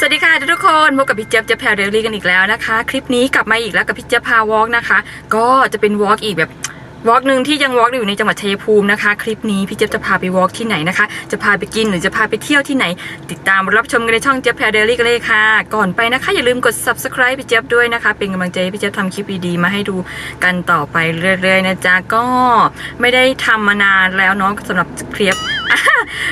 สวัสดีค่ะทุกคนพบกับพี่เจี๊ยบเจี๊ยบแพรเดลี่กันอีกแล้วนะคะ คลิปนี้กลับมาอีกแล้วกับพี่เจี๊ยบพา vlog นะคะ ก็จะเป็น vlog อีกแบบ vlog หนึ่งที่ยัง vlog อยู่ในจังหวัดชัยภูมินะคะ คลิปนี้พี่เจี๊ยบจะพาไป vlog ที่ไหนนะคะ จะพาไปกินหรือจะพาไปเที่ยวที่ไหน ติดตามรับชมกันในช่องเจี๊ยบแพรเดลี่กันเลยค่ะ ก่อนไปนะคะ อย่าลืมกด subscribe พี่เจี๊ยบด้วยนะคะ เป็นกำลังใจพี่เจี๊ยบทำคลิปดีๆมาให้ดูกันต่อไปเรื่อยๆนะจ๊ะก็ไม่ได้ทำมานานแล้วเนาะสำหรับคลิป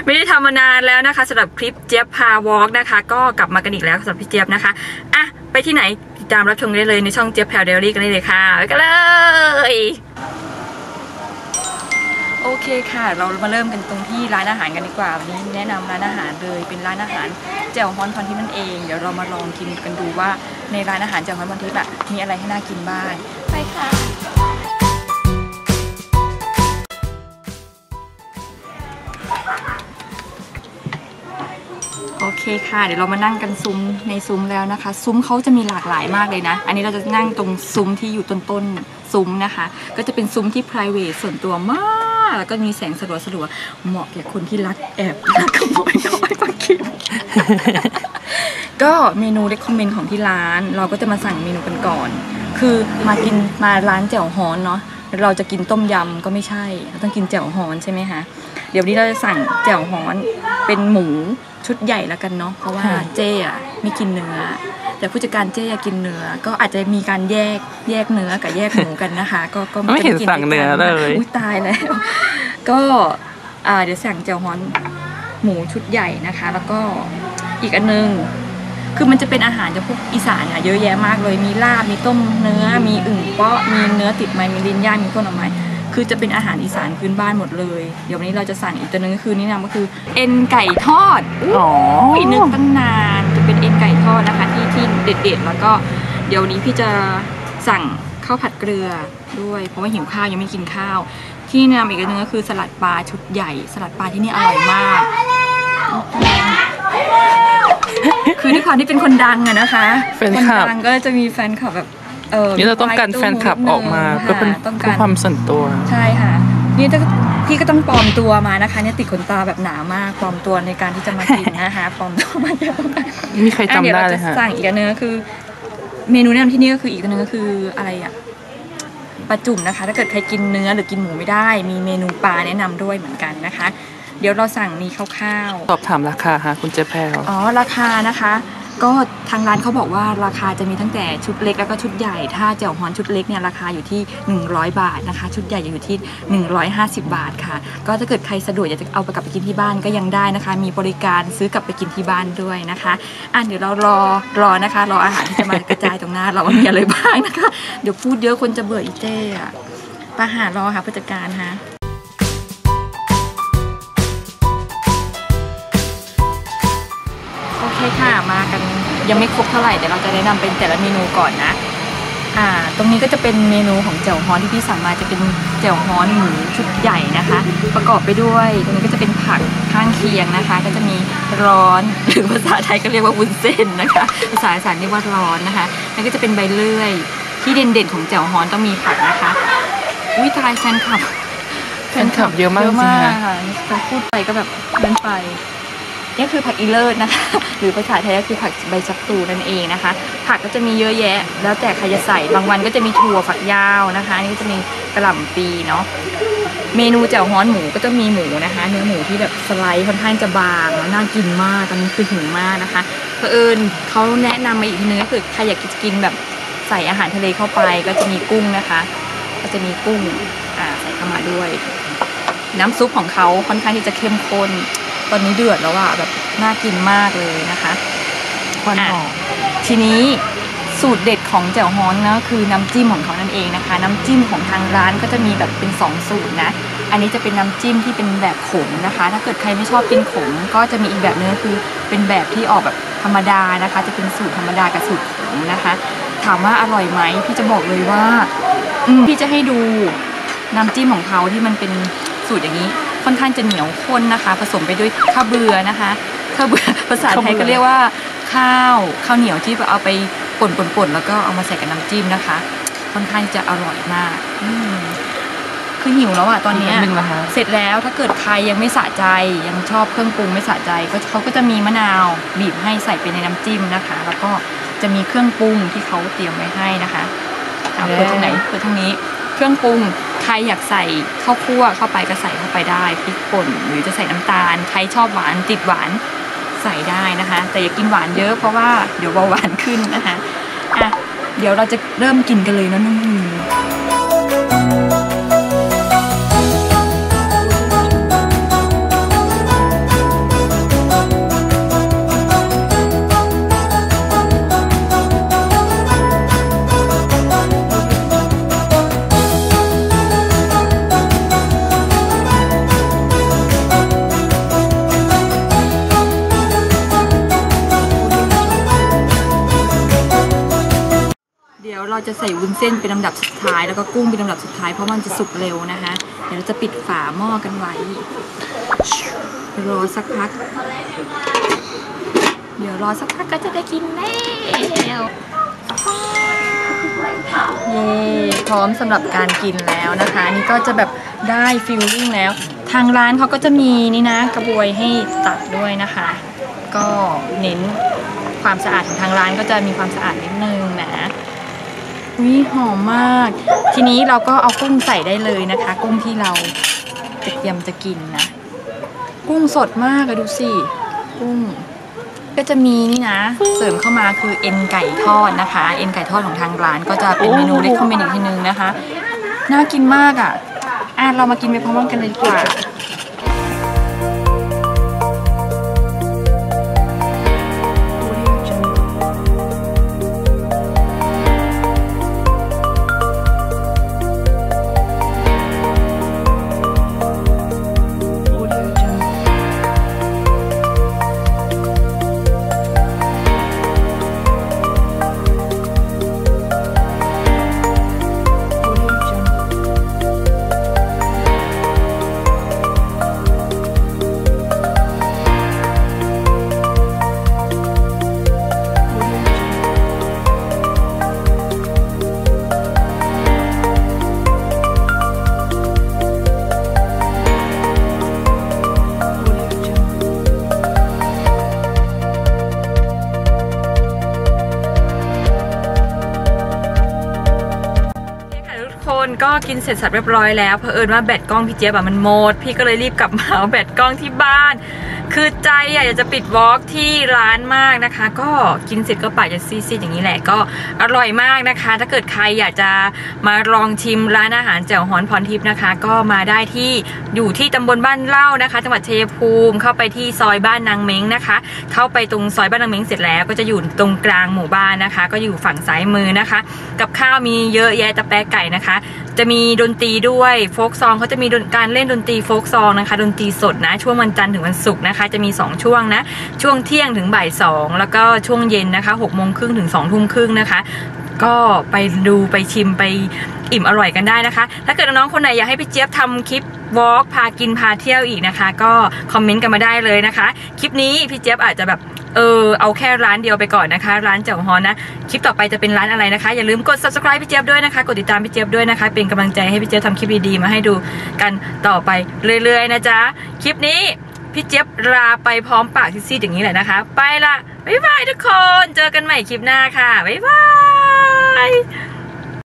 ไม่ได้ทำมานานแล้วนะคะสำหรับคลิปเจี๊ยบพาวอล์กนะคะ ก็กลับมากันอีกแล้วสำหรับพี่เจี๊ยบนะคะอะไปที่ไหนติดตามรับชมได้เลยในช่องเจี๊ยบแพรเดลี่กันได้เลยค่ะไปกันเลยโอเคค่ะ เรามาเริ่มกันตรงที่ร้านอาหารกันดีกว่าวันนี้แนะนำร้านอาหารเลยเป็นร้านอาหารแจ่วฮอนพรทิพย์นั่นเองเดี๋ยวเรามาลองกินกันดูว่าในร้านอาหารแจ่วฮอนพรทิพย์อะมีอะไรให้น่ากินบ้างไปค่ะ เคค่ะ เดี๋ยวเรามานั่งกันซุ้มในซุ้มแล้วนะคะ ซุ้มเขาจะมีหลากหลายมากเลยนะ อันนี้เราจะนั่งตรงซุ้มที่อยู่ต้นต้นๆซุ้มนะคะ ก็จะเป็นซุ้มที่ p r i v a t ส่วนตัวมากแล้วก็มีแสงสลัวสลัวๆเหมาะแก่คนที่รักแอบรักขโมยน้อยมากินก็เมนู recommend ของที่ร้าน เราก็จะมาสั่งเมนูกันก่อน คือมากินมาร้านแจ่วฮอนเนาะเราจะกินต้มยำก็ไม่ใช่ เราต้องกินแจ่วฮอนใช่ไหมคะ ดี๋ยวนี้เราจะสั่งแจ่วฮอน เป็นหมูชุดใหญ่แล้วกันเนาะเพราะว่าค่ะเจ๊อะไม่กินเนื้อ แต่ผู้จัดการเจ๊อะกินเนื้อ ก็อาจจะมีการแยกแยกเนื้อกับแยกหมูกันนะคะ ก็ก็ไม่เห็นจะกิสั่งเนื้อด้วยกัเลยอุ้ยตายแล้ว ก็อ่าเดี๋ยวสั่งแจ่วฮอนหมูชุดใหญ่นะคะ แล้วก็อีกอันนึงคือมันจะเป็นอาหารจากพวกอีสานอะเยอะแยะมากเลยมีลาบมีต้มเนื้อ มีอึ่งเปาะมีเนื้อติดไม้มีลิ้นย่างมีข้นหน่อไม้ คือจะเป็นอาหารอีสานพื้นบ้านหมดเลย เดี๋ยววันนี้เราจะสั่งอีกตัวหนึงก็คือนี่นะก็คือ เอ็นไก่ทอดอ๋ออุ้ยนึกตั้งนานจะเป็นเอ็นไก่ทอดนะคะที่ที่เด็ดๆ แล้วก็เดี๋ยววันนี้พี่จะสั่งข้าวผัดเกลือด้วย เพราะว่าหิวข้าวยังไม่กินข้าว ที่แนะนำอีกอันหนึงก็คือสลัดปลาชุดใหญ่ สลัดปลาที่นี่อร่อยมาก คือด้วยความที่เป็นคนดังอะนะคะแฟนคลับนดังก็จะมีแฟนคลับแบบเออ นี่เราต้องการแฟนคลับออกมาเพื่อเป็นค่ะต้องเพื่กาอรความส่วนตัว ใช่ค่ะ นี่จะพี่ก็ต้องปลอมตัวมานะคะ เนี่ยติดขนตาแบบหนามากปลอมตัวในการที่จะมากินนะคะปลอมตัวมาเยอะมากมีใครจำอะเดี๋ยวได้เราเลจะยฮะสั่งอีกอันนึงก็คือ เมนูแนะนำที่นี่ก็คืออีกอันนึงก็คืออะไรอะปลาจุ่มนะคะ ถ้าเกิดใครกินเนื้อหรือกินหมูไม่ได้ มีเมนูปลาแนะนำด้วยเหมือนกันนะคะ เดี๋ยวเราสั่งนี้คร่าวๆสอบถามราคาฮะคุณเจแพรอ๋อราคานะคะ ก็ทางร้านเขาบอกว่าราคาจะมีตั้งแต่ชุดเล็กแล้วก็ชุดใหญ่ ถ้าเจียวฮอนชุดเล็กเนี่ยราคาอยู่ที่ 100 บาทนะคะ ชุดใหญ่อยู่ที่ 150 บาทค่ะ ก็ถ้าเกิดใครสะดวกอยากจะเอาไปกลับไปกินที่บ้านก็ยังได้นะคะ มีบริการซื้อกลับไปกินที่บ้านด้วยนะคะอะเดี๋ยวเรารอรอนะคะ รออาหารที่จะมากระจายตรงหน้าเราว่ามีอะไรบ้างนะคะ เดี๋ยวพูดเยอะคนจะเบื่ออีเจ้อะไปหารอค่ะผู้จัดการฮะ โอเคค่ะมากันยังไม่ครบเท่าไหร่เดี๋ยวเราจะแนะนำเป็นแต่ละเมนูก่อนนะ อ่า ตรงนี้ก็จะเป็นเมนูของแจ่วฮอนที่พี่สั่งมาจะเป็นแจ่วฮอนหมูชุดใหญ่นะคะ ประกอบไปด้วย ตรงนี้ก็จะเป็นผักข้างเคียงนะคะ ก็จะมีร้อนหรือภาษาไทยก็เรียกว่าวุ้นเส้นนะคะ ภาษาอีสานเรียกว่าร้อนนะคะ แล้วก็จะเป็นใบเลื่อย ที่เด่นๆของแจ่วฮอนต้องมีผักนะคะอุ้ยตายแฟนคลับแฟนคลับเยอะมากเยจอะริงมากฮะค่ะพอพูดไปก็แบบเล่นไป นี่คือผักอีเลิศนะคะ หรือภาษาไทยก็คือผักใบชักตูนั่นเองนะคะ ผักก็จะมีเยอะแยะ แล้วแต่ใครจะใส่บางวันก็จะมีถั่วฝักยาวนะคะอันนี่ก็จะมีกระหล่ำปีเนาะเมนูแจ่วฮ้อนหมูก็จะมีหมูนะคะ เนื้อหมูที่แบบสไลด์ค่อนข้างจะบางแล้วน่ากินมากตอนนี้คือหิวมากนะคะเผอิญเขาแนะนำมาอีกทีนึงก็คือใครอยากกินแบบใส่อาหารทะเลเข้าไปก็จะมีกุ้งนะคะ ก็จะมีกุ้งอ่าใส่เข้ามาด้วย น้ำซุปของเขาค่อนข้างที่จะเข้มข้น ตอนนี้เดือดแล้วอะแบบน่ากินมากเลยนะคะควันออกทีนี้สูตรเด็ดของแจ่วฮ้อนนะคือน้ำจิ้มของเขานั่นเองนะคะ น้ำจิ้มของทางร้านก็จะมีแบบเป็น 2 สูตรนะ อันนี้จะเป็นน้ำจิ้มที่เป็นแบบขมนะคะ ถ้าเกิดใครไม่ชอบกินขม ก็จะมีอีกแบบนึงก็คือเป็นแบบที่ออกแบบธรรมดานะคะ จะเป็นสูตรธรรมดากับสูตรขมนะคะ ถามว่าอร่อยไหมพี่จะบอกเลยว่าอืมพี่จะให้ดูน้ำจิ้มของเขาที่มันเป็นสูตรอย่างนี้ ค่อนข้างจะเหนียวข้นนะคะ ผสมไปด้วยข้าวเบื่อนะคะข้าวเบื่อภาษาไทยก็เรียกว่าข้าวข้าวเหนียวที่เอาไปป่นป่นๆๆแล้วก็เอามาใส่กับน้ำจิ้มนะคะ ค่อนข้างจะอร่อยมากอืมคคือหิวแล้วอะตอนเนี้ยหนึ่งนะคะเสร็จแล้วถ้าเกิดใครยังไม่สะใจยังชอบเครื่องปรุงไม่สะใจ ก็เขาก็จะมีมะนาวบีบให้ใส่ไปในน้ำจิ้มนะคะ แล้วก็จะมีเครื่องปรุงที่เขาเตรียมไว้ให้นะคะอะเปิดตรงไหนเปิดตรงนี้ เครื่องปรุง ใครอยากใส่ข้าวคั่วเข้าไปก็ใส่เข้าไปได้พริกป่นหรือจะใส่น้ำตาล ใครชอบหวานติดหวานใส่ได้นะคะ แต่อย่ากินหวานเยอะเพราะว่าเดี๋ยวเบาหวานขึ้นนะคะอะเดี๋ยวเราจะเริ่มกินกันเลยนะน้อ ดี๋ยวเราจะใส่วุ้นเส้นเป็นลำดับสุดท้ายแล้วก็กุ้งเป็นลำดับสุดท้ายเพราะมันจะสุกเร็วนะคะเดี๋ยวเราจะปิดฝาหม้อกันไว้รอสักพัก เดี๋ยวรอสักพักก็จะได้กินแล้วเย้พร้อมสำหรับการกินแล้วนะคะ นี่ก็จะแบบได้ฟิลลิ่งแล้ว ทางร้านเขาก็จะมีนี่นะ กระบวยให้ตักด้วยนะคะ ก็เน้นความสะอาดของทางร้านก็จะมีความสะอาดนิดนึงนะ วิหอมมาก ทีนี้เราก็เอากุ้งใส่ได้เลยนะคะ กุ้งที่เราจะเตรียมจะกินนะ กุ้งสดมากอะดูสิ กุ้ง ก็จะมีนี่นะ เสริมเข้ามาคือเอ็นไก่ทอดนะคะ เอ็นไก่ทอดของทางร้านก็จะเป็นเมนูเล็กคอมเมนต์อีกทีนึงนะคะ น่ากินมากอะอะ เรามากินไปพร้อมๆกันเลยดีกว่า ก็กินเสร็จสับเรียบร้อยแล้วเผอิญว่าแบตกล้องพี่เจี๊ยบอะมันหมด พี่ก็เลยรีบกลับมาเอาแบตกล้องที่บ้าน คือใจอะอยากจะปิดวอล์กที่ร้านมากนะคะ ก็กินเสร็จก็ปากจะซีดๆอย่างนี้แหละก็อร่อยมากนะคะ ถ้าเกิดใครอยากจะมาลองชิมร้านอาหารแจ่วฮอนพรทิพย์นะคะ ก็มาได้ที่อยู่ที่ตำบลบ้านเล่านะคะ จังหวัดเชัยภูมิเข้าไปที่ซอยบ้านนางเม้งนะคะ เข้าไปตรงซอยบ้านนางเม้งเสร็จแล้ว ก็จะอยู่ตรงกลางหมู่บ้านนะคะ ก็อยู่ฝั่งซ้ายมือนะคะ กับข้าวมีเยอะแยะตะแปะไก่นะคะ จะมีดนตรีด้วยโฟกซองเขาจะมีการเล่นดนตรีโฟกซองนะคะ ดนตรีสดนะช่วงวันจันทร์ถึงวันศุกร์นะคะจะมี 2 ช่วงนะ ช่วงเที่ยงถึงบ่ายสองแล้วก็ช่วงเย็นนะคะ6กโมงครึ่งถึง2องทุ่มครึ่งนะคะ ก็ไปดูไปชิมไปอิ่มอร่อยกันได้นะคะ ถ้าเกิดน้องๆคนไหนอยากให้พี่เจี๊ยบทำคลิปวอล์กพากินพาเที่ยวอีกนะคะ ก็คอมเมนต์กันมาได้เลยนะคะ คลิปนี้พี่เจี๊ยบอาจจะแบบเออเอาแค่ร้านเดียวไปก่อนนะคะ ร้านเจ้าฮอนนะ คลิปต่อไปจะเป็นร้านอะไรนะคะ อย่าลืมกด subscribe พี่เจี๊ยบด้วยนะคะ กดติดตามพี่เจี๊ยบด้วยนะคะ เป็นกำลังใจให้พี่เจี๊ยบทำคลิปดีๆมาให้ดูกันต่อไปเรื่อยๆนะจ๊ะ คลิปนี้ พี่เจี๊ยบลาไปพร้อมปากซีดๆอย่างนี้แหละนะคะ ไปละบ๊ายบายทุกคน เจอกันใหม่คลิปหน้าค่ะ บ๊ายบาย